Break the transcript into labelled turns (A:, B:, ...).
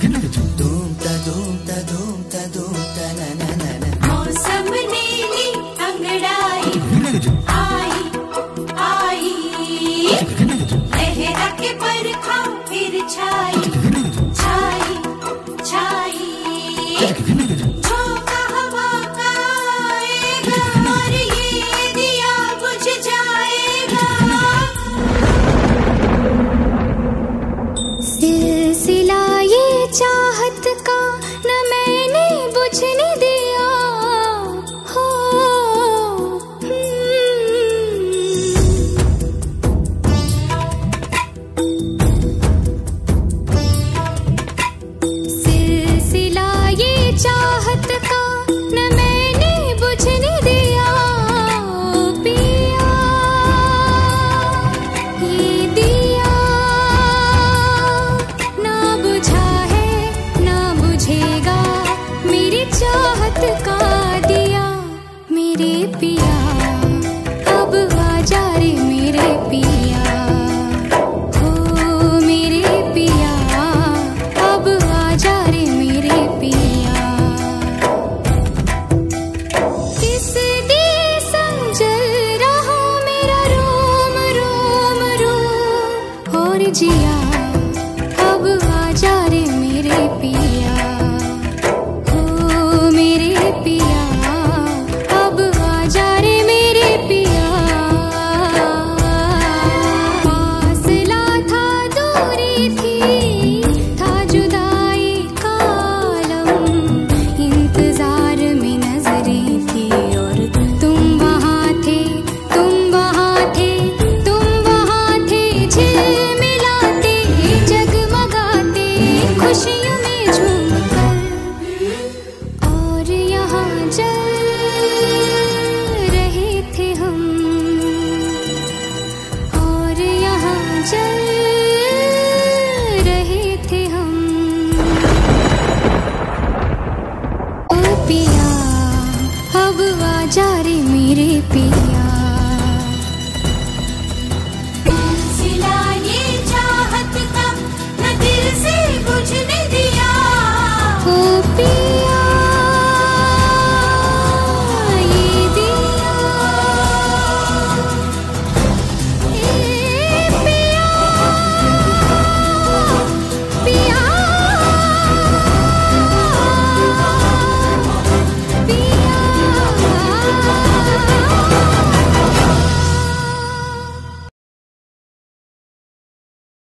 A: Get
B: 夕阳。जा रे मेरे पिया।